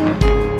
Música